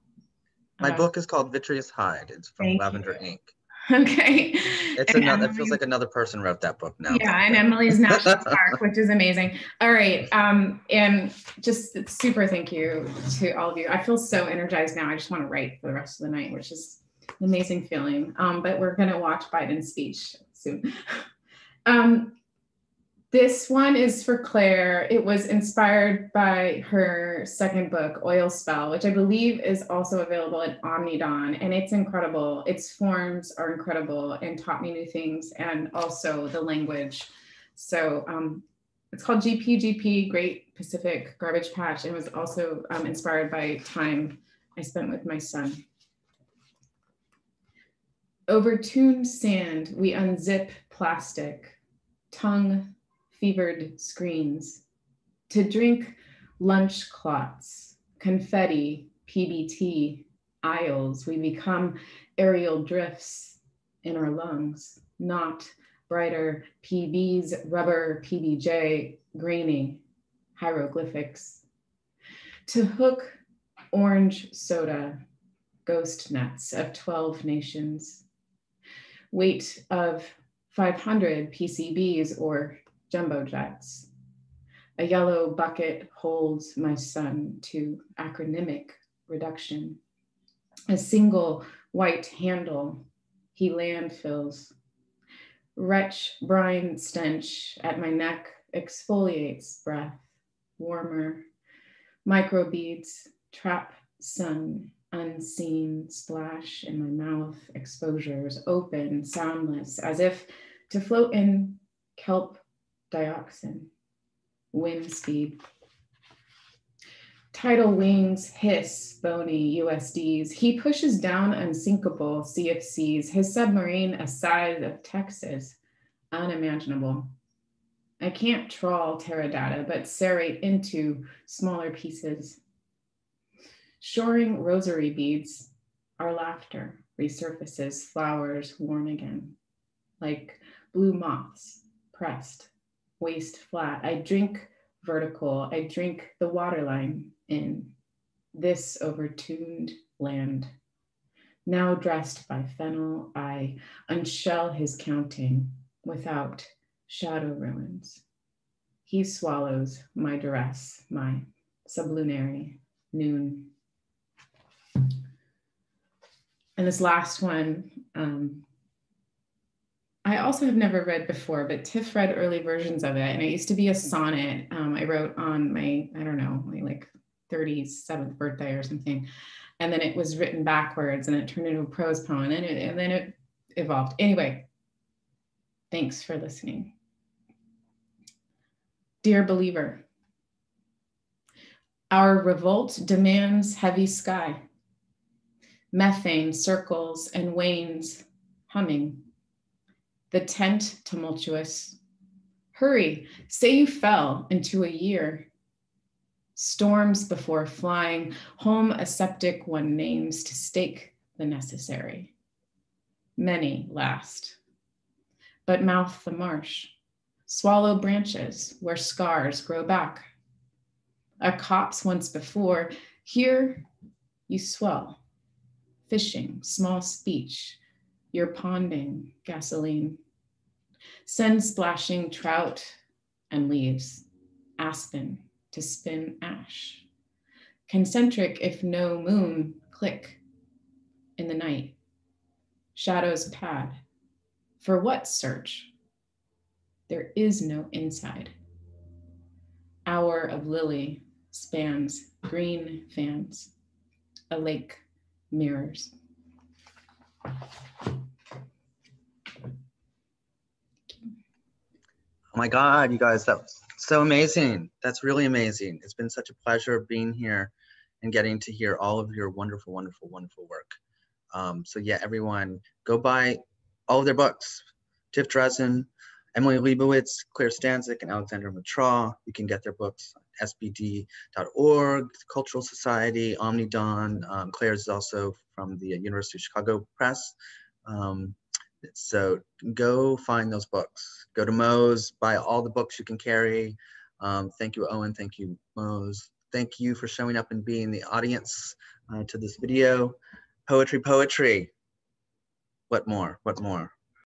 My book is called Vitreous Hide. It's from Thank Lavender you. Ink. [LAUGHS] Okay. It's and another. Emily, it feels like another person wrote that book now. Yeah, and Emily's National [LAUGHS] Park, which is amazing. All right, um, and just super thank you to all of you. I feel so energized now. I just want to write for the rest of the night, which is an amazing feeling. Um, but we're going to watch Biden's speech soon. [LAUGHS] um, this one is for Claire. It was inspired by her second book, Oil Spell, which I believe is also available at Omnidawn. And it's incredible. Its forms are incredible and taught me new things and also the language. So um, it's called GPGP, Great Pacific Garbage Patch, and was also um, inspired by time I spent with my son. Over tuned sand, we unzip plastic, tongue fevered screens, to drink lunch clots, confetti, PBT, aisles. We become aerial drifts in our lungs, not brighter PBs, rubber, PBJ, grainy hieroglyphics. To hook orange soda, ghost nets of 12 nations, weight of 500 PCBs or jumbo jets. A yellow bucket holds my son to acronymic reduction. A single white handle he landfills. Wretch brine stench at my neck exfoliates breath, warmer. Microbeads trap sun, unseen splash in my mouth, exposures open, soundless, as if to float in kelp dioxin, wind speed. Tidal wings hiss bony USDs. He pushes down unsinkable CFCs, his submarine a size of Texas, unimaginable. I can't trawl Teradata, but serrate into smaller pieces. Shoring rosary beads, our laughter resurfaces, flowers worn again, like blue moths pressed, waist flat. I drink vertical, I drink the waterline in this overtuned land. Now dressed by fennel, I unshell his counting without shadow ruins. He swallows my duress, my sublunary noon. And this last one, um, I also have never read before, but Tiff read early versions of it. And it used to be a sonnet um, I wrote on my, I don't know, my like 37th birthday or something. And then it was written backwards and it turned into a prose poem and then it, and then it evolved. Anyway, thanks for listening. Dear believer, our revolt demands heavy sky. Methane circles and wanes, humming. The tent tumultuous. Hurry, say you fell into a year. Storms before flying, home a septic one names to stake the necessary. Many last, but mouth the marsh, swallow branches where scars grow back. A copse once before, here you swell, fishing, small speech, you're ponding gasoline. Send splashing trout and leaves, aspen, to spin ash. Concentric, if no moon, click in the night. Shadows pad. For what search? There is no inside. Hour of lily spans green fans. A lake mirrors. Oh my God, you guys, that was so amazing. That's really amazing. It's been such a pleasure being here and getting to hear all of your wonderful, wonderful, wonderful work. Um, so yeah, everyone, go buy all of their books. Tiff Dressen, Emily Liebowitz, Claire Stancek, and Alexandra Mattraw. You can get their books sbd.org, Cultural Society, Omnidawn. Um, Claire's is also from the University of Chicago Press. Um, so go find those books. Go to Moe's, buy all the books you can carry. Um, thank you, Owen. Thank you, Moe's. Thank you for showing up and being the audience uh, to this video. Poetry, poetry. What more? What more?